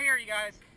right here, you guys.